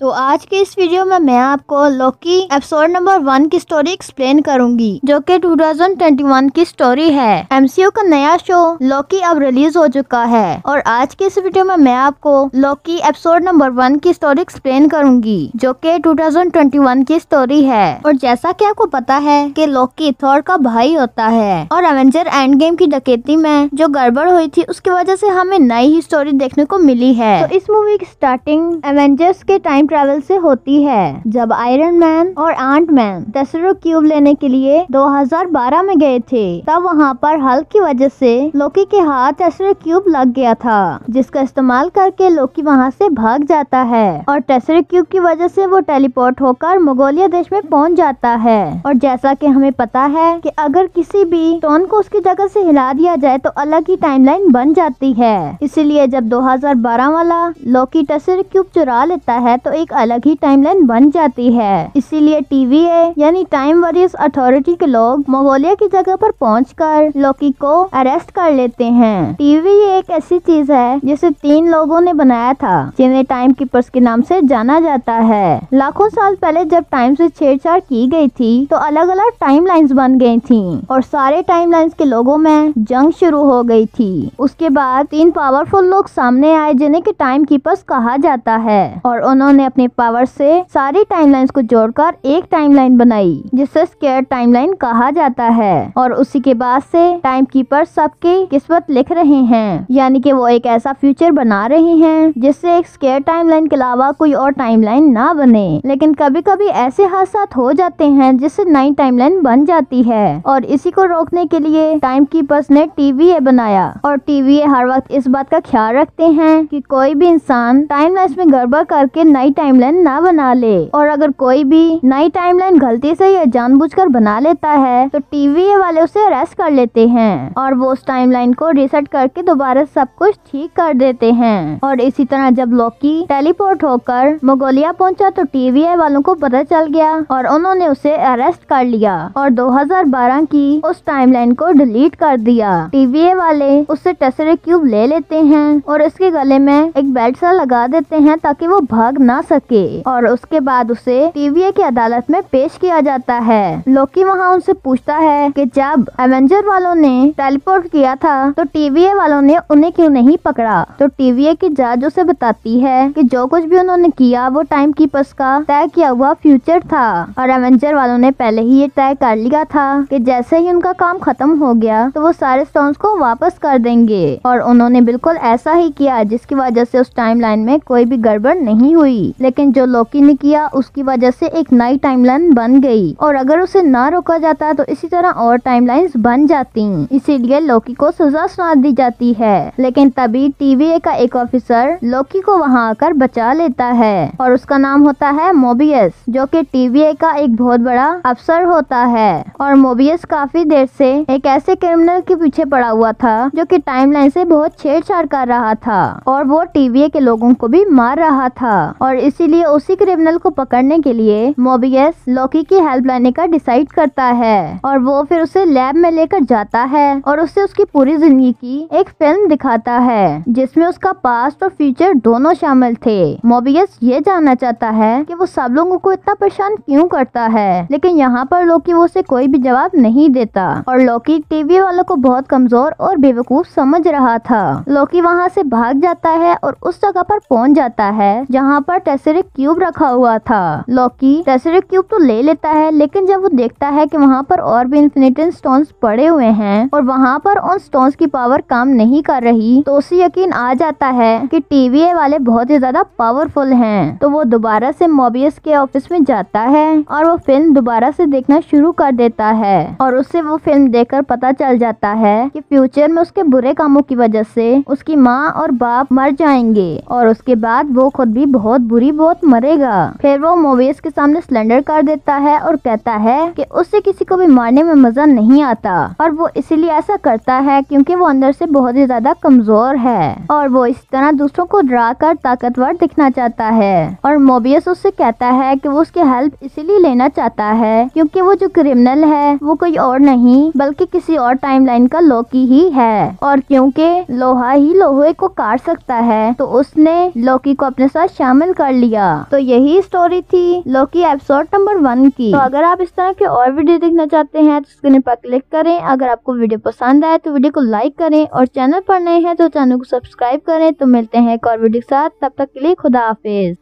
तो आज के इस वीडियो में मैं आपको लोकी एपिसोड नंबर वन की स्टोरी एक्सप्लेन करूँगी, जो कि 2021 की स्टोरी है। एमसीयू का नया शो लोकी अब रिलीज़ हो चुका है। और आज के इस वीडियो में मैं आपको लोकी एपिसोड नंबर वन की स्टोरी एक्सप्लेन करूँगी, जो कि 2021 की स्टोरी है। और जैसा की आपको पता है की लोकी थॉर का भाई होता है। और एवेंजर एंड गेम की डकेती में जो गड़बड़ हुई थी, उसकी वजह से हमें नई ही स्टोरी देखने को मिली है। तो इस मूवी की स्टार्टिंग एवेंजर्स के टाइम ट्रेवल से होती है। जब आयरन मैन और आंट मैन टेसरो क्यूब लेने के लिए 2012 में गए थे, तब वहाँ पर हल्क की वजह से लोकी के हाथ टेसरो क्यूब लग गया था, जिसका इस्तेमाल करके लोकी वहाँ से भाग जाता है। और टेसरो क्यूब की वजह से वो टेलीपोर्ट होकर मंगोलिया देश में पहुँच जाता है। और जैसा की हमें पता है की अगर किसी भी स्टोन को उसकी जगह से हिला दिया जाए तो अलग ही टाइमलाइन बन जाती है। इसीलिए जब 2012 वाला लोकी टेसर क्यूब चुरा लेता है तो एक अलग ही टाइमलाइन बन जाती है। इसीलिए टीवीए यानी टाइम वरीज अथॉरिटी के लोग मंगोलिया की जगह पर पहुंचकर लोकी को अरेस्ट कर लेते हैं। टीवी एक ऐसी चीज़ है, जिसे तीन लोगों ने बनाया था, जिन्हें टाइम कीपर्स के नाम से जाना जाता है। लाखों साल पहले जब टाइम से छेड़छाड़ की गई थी तो अलग अलग टाइम लाइन्स बन गई थी, और सारे टाइम लाइन्स के लोगों में जंग शुरू हो गई थी। उसके बाद तीन पावरफुल लोग सामने आए, जिन्हें की टाइम कीपर्स कहा जाता है, और उन्होंने अपने पावर से सारी टाइमलाइंस को जोड़कर एक टाइमलाइन बनाई, जिसे स्केयर टाइमलाइन कहा जाता है। और उसी के बाद से टाइम कीपर सबकी किस्मत लिख रहे हैं। यानी कि वो एक ऐसा फ्यूचर बना रहे हैं, जिससे एक स्केयर टाइमलाइन के अलावा कोई और टाइमलाइन ना बने। लेकिन कभी कभी ऐसे हादसा हो जाते हैं, जिससे नई टाइमलाइन बन जाती है। और इसी को रोकने के लिए टाइम कीपर्स ने टीवीए बनाया। और टीवीए हर वक्त इस बात का ख्याल रखते हैं कि कोई भी इंसान टाइमलाइन में गड़बड़ करके नई टाइमलाइन ना बना ले। और अगर कोई भी नई टाइमलाइन गलती से या जानबूझकर बना लेता है तो टीवी वाले उसे अरेस्ट कर लेते हैं। और वो उस टाइमलाइन को रिसेट करके दोबारा सब कुछ ठीक कर देते हैं। और इसी तरह जब लॉकी टेलीपोर्ट होकर मंगोलिया पहुँचा तो टीवी वालों को पता चल गया और उन्होंने उसे अरेस्ट कर लिया। और 2012 की उस टाइमलाइन को डिलीट कर दिया। टीवी वाले उससे टेसरे क्यूब ले लेते हैं और इसके गले में एक बेल्ट सा लगा देते हैं ताकि वो भाग ना सके और उसके बाद उसे टीवीए की अदालत में पेश किया जाता है। लोकी वहाँ उनसे पूछता है कि जब एवेंजर वालों ने टेलीपोर्ट किया था तो टीवीए वालों ने उन्हें क्यों नहीं पकड़ा? तो टीवीए की जज उसे बताती है कि जो कुछ भी उन्होंने किया, वो टाइम कीपर्स का तय किया हुआ फ्यूचर था। और एवेंजर वालों ने पहले ही ये तय कर लिया था कि जैसे ही उनका काम खत्म हो गया तो वो सारे स्टोन्स को वापस कर देंगे। और उन्होंने बिल्कुल ऐसा ही किया, जिसकी वजह से उस टाइमलाइन में कोई भी गड़बड़ नहीं हुई। लेकिन जो लोकी ने किया, उसकी वजह से एक नई टाइमलाइन बन गई। और अगर उसे ना रोका जाता तो इसी तरह और टाइमलाइंस बन जाती। इसीलिए लोकी को सजा सुना दी जाती है। लेकिन तभी टीवीए का एक ऑफिसर लोकी को वहाँ आकर बचा लेता है। और उसका नाम होता है मोबियस, जो कि टीवीए का एक बहुत बड़ा अफसर होता है। और मोबियस काफ़ी देर से एक ऐसे क्रिमिनल के पीछे पड़ा हुआ था, जो कि टाइमलाइन से बहुत छेड़छाड़ कर रहा था। और वो टीवीए के लोगों को भी मार रहा था। और इसीलिए उसी क्रिमिनल को पकड़ने के लिए मोबियस लॉकी की हेल्प लेने का डिसाइड करता है और वो फिर उसे लैब में लेकर जाता है और उसे उसकी पूरी ज़िंदगी की एक फ़िल्म दिखाता है, जिसमें उसका पास्ट और फ्यूचर दोनों शामिल थे। मोबियस ये जानना चाहता है कि वो सब लोगों को इतना परेशान क्यों करता है, लेकिन यहाँ पर लोकी वो उसे कोई भी जवाब नहीं देता और लोकी टीवी वालों को बहुत कमज़ोर और बेवकूफ़ समझ रहा था। लोकी वहाँ से भाग जाता है और उस जगह पर पहुँच जाता है, जहाँ पर टेसरिक क्यूब रखा हुआ था। लॉकी टेसरिक क्यूब तो ले लेता है, लेकिन जब वो देखता है कि वहाँ पर और भी इन्फिनिटी स्टोन पड़े हुए हैं और वहाँ पर उन स्टोन्स की पावर काम नहीं कर रही तो उसे यकीन आ जाता है कि टीवीए वाले बहुत ही ज़्यादा पावरफुल हैं। तो वो दोबारा से मोबियस के ऑफ़िस में जाता है और वो फ़िल्म दोबारा से देखना शुरू कर देता है। और उससे वो फ़िल्म देखकर पता चल जाता है कि फ्यूचर में उसके बुरे कामों की वजह से उसकी माँ और बाप मर जाएँगे और उसके बाद वो खुद भी बहुत बुरी बहुत मरेगा। फिर वो मोवियस के सामने सिलेंडर कर देता है और कहता है कि उससे किसी को भी मारने में मज़ा नहीं आता। और वो इसीलिए ऐसा करता है क्योंकि वो अंदर से बहुत ही ज़्यादा कमज़ोर है। और वो इस तरह दूसरों को डरा कर ताकतवर दिखना चाहता है। और मोबियस उससे कहता है कि वो उसकी हेल्प इसीलिए लेना चाहता है क्योंकि वो जो क्रिमिनल है, वो कोई और नहीं, बल्कि किसी और टाइमलाइन का लोकी ही है। और क्योंकि लोहा ही लोहे को काट सकता है तो उसने लोकी को अपने साथ शामिल कर कर लिया। तो यही स्टोरी थी लोकी एपिसोड नंबर वन की। तो अगर आप इस तरह के और वीडियो देखना चाहते हैं तो स्क्रीन पर क्लिक करें। अगर आपको वीडियो पसंद आए तो वीडियो को लाइक करें। और चैनल पर नए हैं तो चैनल को सब्सक्राइब करें। तो मिलते हैं एक और वीडियो के साथ। तब तक के लिए खुदा हाफिज।